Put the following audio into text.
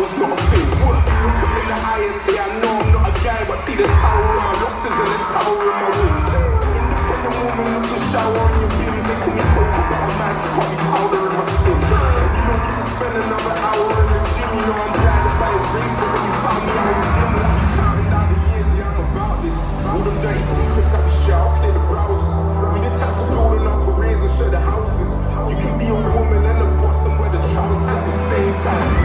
was not a thing. What? Look up in the eye and say I know I'm not a guy, but see there's power in my losses and there's power in my wins. Independent woman looking shower on your beams. They call me cocoa, but I'm mad. You call me powder in my skin. You don't need to spend another hour in the gym. You know I'm blinded by his grace, but when you found me, I was dim. Counting down the years, yeah, I'm about this. All them dirty secrets that we share, I'll clear the browsers. We the time to build on our careers and share the houses. You can be a woman and a boss and wear the trousers at the same time.